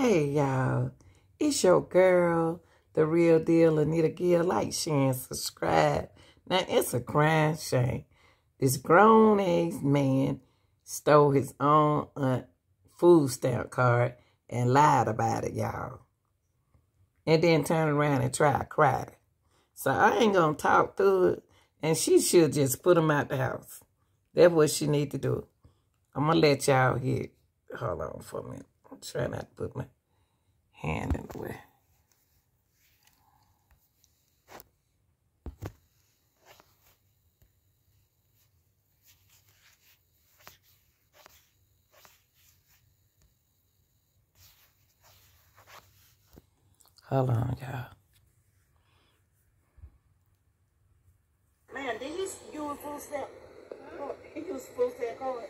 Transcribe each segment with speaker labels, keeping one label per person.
Speaker 1: Hey, y'all. It's your girl, the real deal, Anita Gill. Like, share, and subscribe. Now, it's a crime shame. This grown-ass man stole his own aunt food stamp card and lied about it, y'all. And then turned around and tried to cry. So I ain't going to talk through it. And she should just put him out the house. That's what she need to do. I'm going to let y'all hear. Hold on for a minute. Trying not to put my hand in the way. Hold on, y'all.
Speaker 2: Man, did he use food stamp? Oh, he used food stamp card.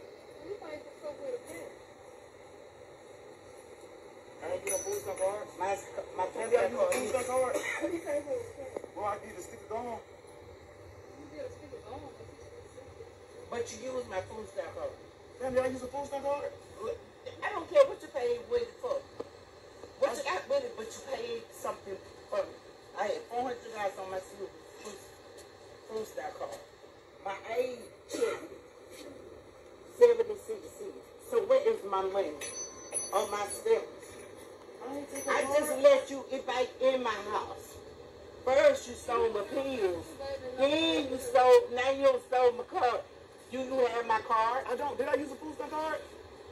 Speaker 2: I ain't get a food stamp card. My, my food
Speaker 3: Maybe I
Speaker 2: stamp
Speaker 3: use a
Speaker 2: card.
Speaker 3: food stamp card. Well, I need to stick it on.
Speaker 2: But you use my food stamp card.
Speaker 3: Maybe I use a food stamp card.
Speaker 2: I don't care what you paid with it for. What you got with it, but you paid something for it. I had four hundred dollars on my food, food, food stamp card. My aid check, seventy-six cents. So where is my money? On my stamps?
Speaker 3: I
Speaker 2: I just let you get back in my house. First you stole my pills. Then you stole, now you done stole my card. Do you have my card?
Speaker 3: I don't. Did I use a food stamp card?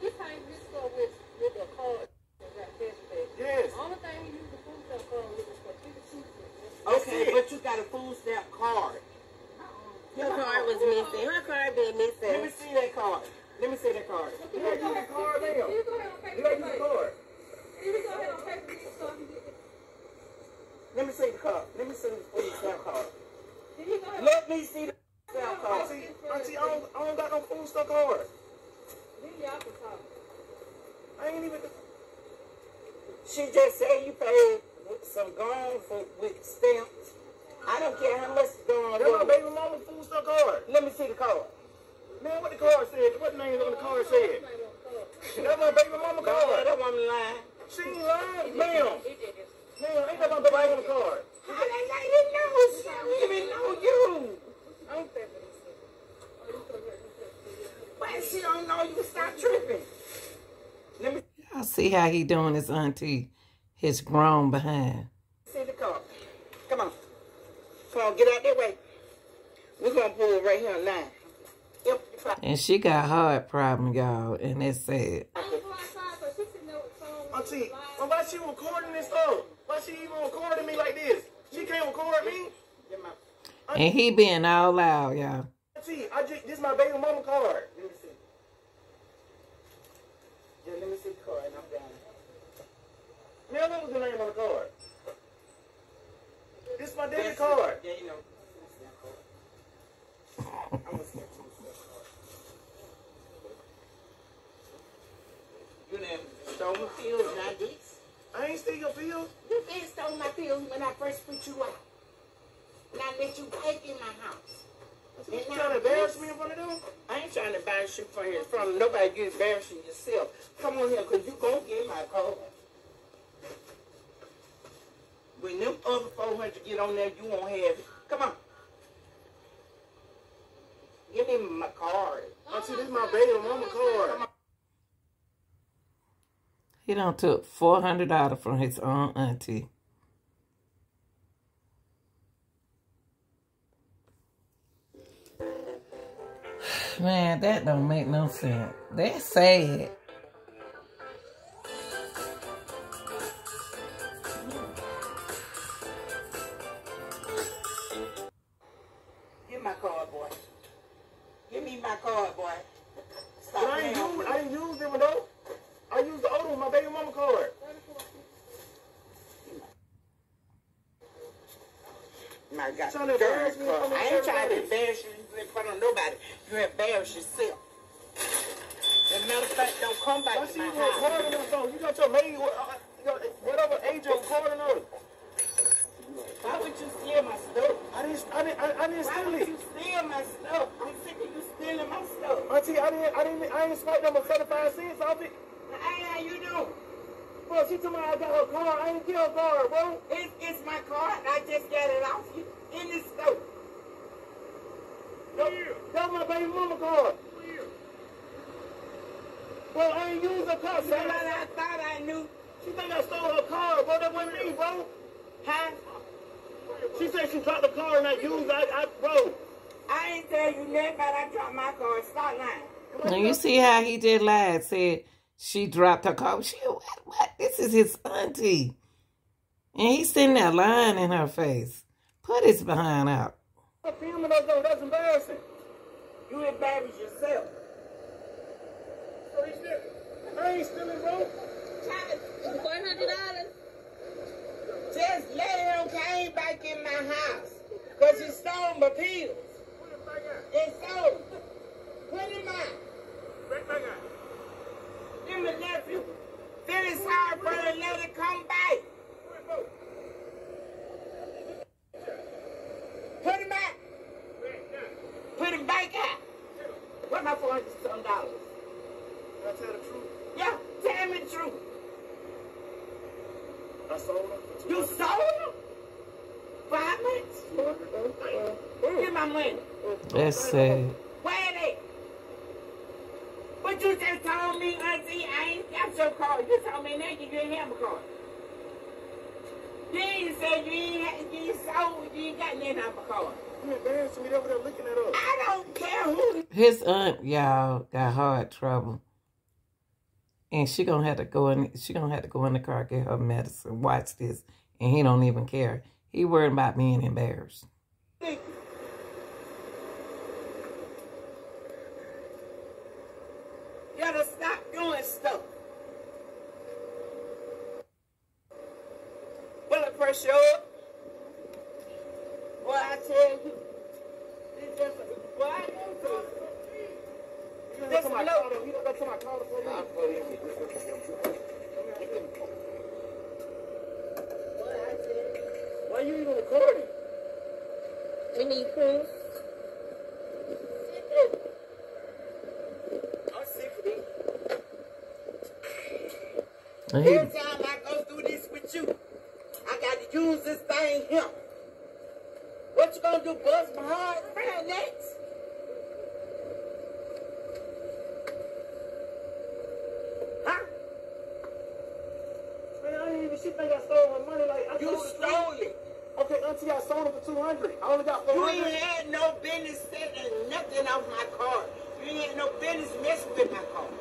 Speaker 4: He paid his stuff with, with a card and got cash back.
Speaker 3: Yes.
Speaker 4: Only thing he used the food stamp card with was for fifty-two cents.
Speaker 2: Okay, but you got a food stamp card. Uh-uh.
Speaker 5: Her card was missing. Her card been missing.
Speaker 2: Let me see that card. Let me see that card.
Speaker 3: Did I use the card now?
Speaker 4: You go ahead and pay
Speaker 3: Did I use the card?
Speaker 4: You go ahead and pay for this stuff and get it.
Speaker 2: Let me see the card. Let me see the food stamp card.
Speaker 4: Did he go
Speaker 2: Let me see the stamp card.
Speaker 3: Auntie, auntie, I don't, I don't got no food stamp card.
Speaker 4: then y'all can talk.
Speaker 3: I ain't even.
Speaker 2: She just said you paid with some gone for with stamps. I don't care how much gone
Speaker 3: That's my baby mama food stamp card.
Speaker 2: Let me see the card.
Speaker 3: Man, what the card said? What name on the card said? That's my baby mama card.
Speaker 2: that woman lie.
Speaker 3: She ain't lying, ma'am.
Speaker 4: He did this.
Speaker 3: Ma'am, ain't that my baby mama card?
Speaker 2: How they let you know? She don't even know you.
Speaker 4: I don't pay for this stuff.
Speaker 2: But she don't know you. Stop tripping. Let me
Speaker 1: Y'all see how he doing his auntie, his grown behind.
Speaker 2: see the card. Come on. Come on, get out that way. We're gonna pull it right here in line. Yep,
Speaker 1: And she got heart problem, y'all, and it's sad.
Speaker 4: I ain't go outside, but she sitting there with phone.
Speaker 3: Auntie, well, why she recording this stuff? Why she even recording me like this? She can't record me.
Speaker 1: And he being all loud, y'all.
Speaker 3: See, I just this my baby mama card.
Speaker 2: let me see. Yeah, let me see the card and I'm down.
Speaker 3: Man, what was the name on the card? This is my debit card.
Speaker 2: Yeah, you know. That's that card. I'm gonna sketch you this card. You done stole my pills, not this.
Speaker 3: I ain't steal your pills.
Speaker 2: You did stole my pills when I first put you out. And I let you back in my house.
Speaker 3: You trying to embarrass me in front of them?
Speaker 2: I ain't trying to embarrass you from here, from nobody. You embarrassing yourself. Come on here, cause you gonna get my card. When them other 400 get on there, you won't have it. Come on. Give me my card.
Speaker 3: Auntie, oh, this is my baby mama card.
Speaker 1: He done took four hundred dollars from his own auntie. Man, that don't make no sense. That's sad.
Speaker 2: My God,
Speaker 3: Trying to embarrass me in
Speaker 2: girl,
Speaker 3: front of
Speaker 2: I ain't trying to embarrass you in front of nobody. You embarrass yourself. As a matter of fact, don't come back
Speaker 3: Why
Speaker 2: to my house.
Speaker 3: You got your what- uh, whatever agent recording them.
Speaker 2: Why would you steal my stuff?
Speaker 3: I didn't, I didn't, I, I didn't
Speaker 2: Why
Speaker 3: steal
Speaker 2: would you steal my stuff? I'm sick of you stealing my stuff.
Speaker 3: Auntie, I didn't, I didn't, I didn't swipe them a 75 cents off it.
Speaker 2: Hey, how you doing?
Speaker 3: Bro, she told me I got her car. I ain't get her car, bro.
Speaker 2: It's, it's my card. I just got it off you in the store.
Speaker 3: That, that my baby car. Bro, I ain't used her car.
Speaker 2: So
Speaker 3: She,
Speaker 2: I thought I knew.
Speaker 3: she think I stole her car, bro. That wasn't me, bro.
Speaker 2: Huh?
Speaker 3: She said she dropped the car and I used it. I, I, bro.
Speaker 2: I ain't tell you nothing about I dropped my card. Stop lying.
Speaker 1: Now you see how he did lied, said she dropped her car. She, what, what? This is his auntie. And he's sitting there lying in her face. Put his behind out.
Speaker 3: Stop filming us, though. That's embarrassing.
Speaker 2: You embarrass yourself.
Speaker 3: Bro, he still- I ain't stealing, bro.
Speaker 5: Four hundred dollars.
Speaker 2: Just let him came back in my house. Because he stole my pills. And so, put him out. Then my nephew. Then it's hard for him to come back. Put him out. Put him back out. What my four hundred some dollars?
Speaker 3: Can I tell the truth?
Speaker 2: Yeah, tell me the truth.
Speaker 3: I sold her.
Speaker 2: You sold him? For how much? Give my money.
Speaker 1: That's sad.
Speaker 2: Where they? But you just told me, Auntie, I ain't got your card. You told me that you didn't have a card. Then you said you ain't, had, you ain't sold, you ain't got nothing of a card.
Speaker 3: You embarrassing me over there looking at us.
Speaker 2: I don't care who.
Speaker 1: His aunt, y'all, got heart trouble. And she gonna have to go in she gonna have to go in the car, get her medicine, watch this, and he don't even care. He worried about being embarrassed.
Speaker 2: You gotta stop doing stuff I tell you. It's just, boy, I know something.
Speaker 3: Out
Speaker 2: look.
Speaker 3: the- police.
Speaker 2: I tell you.
Speaker 3: Why even recording?
Speaker 5: We need proof.
Speaker 2: Of this. Every time I go through this with you, I got to use this thing here. What you gonna do, bust my heart around next? Huh?
Speaker 3: Man, I didn't even, she think I stole her money. Like, I
Speaker 2: You stole it.
Speaker 3: Okay, auntie, I sold it for 200. I only got 400.
Speaker 2: You
Speaker 3: 400.
Speaker 2: ain't had no business taking nothing off my card. You ain't had no business messing with my card.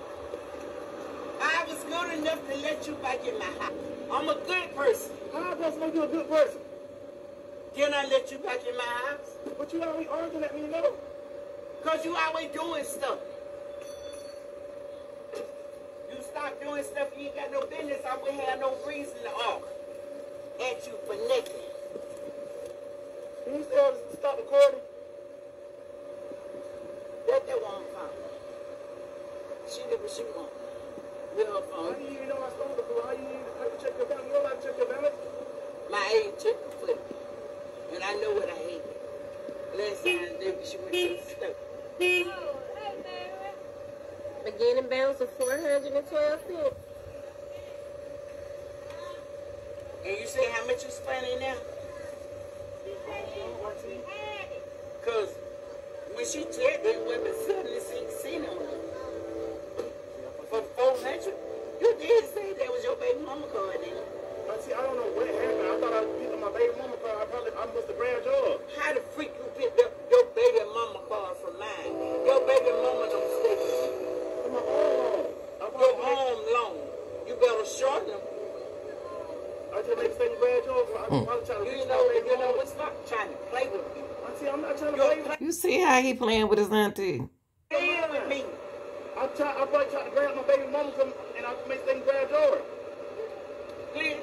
Speaker 2: I was good enough to let you back in my house. I'm a good person.
Speaker 3: How am I supposed to make you a good person?
Speaker 2: Can I let you back in my house?
Speaker 3: But you always arguing at me, know?
Speaker 2: Because you always doing stuff. You stop doing stuff you ain't got no business, I wouldn't have no reason to argue at you for nothing.
Speaker 3: Can you stop recording?
Speaker 2: Let that one phone. She did what she want. With her
Speaker 3: How
Speaker 2: phone.
Speaker 3: do you even know I stole it for? How you even how you check your balance? You don't like to check your balance?
Speaker 2: My age took the flip. And I know what I hate. Last time they she went to the store.
Speaker 5: Beginning balance of four hundred and twelve cents.
Speaker 2: And you say how much you spending now? Oh, Cause when she checked it went to 76 cent you
Speaker 1: see how he playing with his auntie?
Speaker 2: playing with me.
Speaker 3: I tried to grab my baby mama from, and I say you grabbed yours.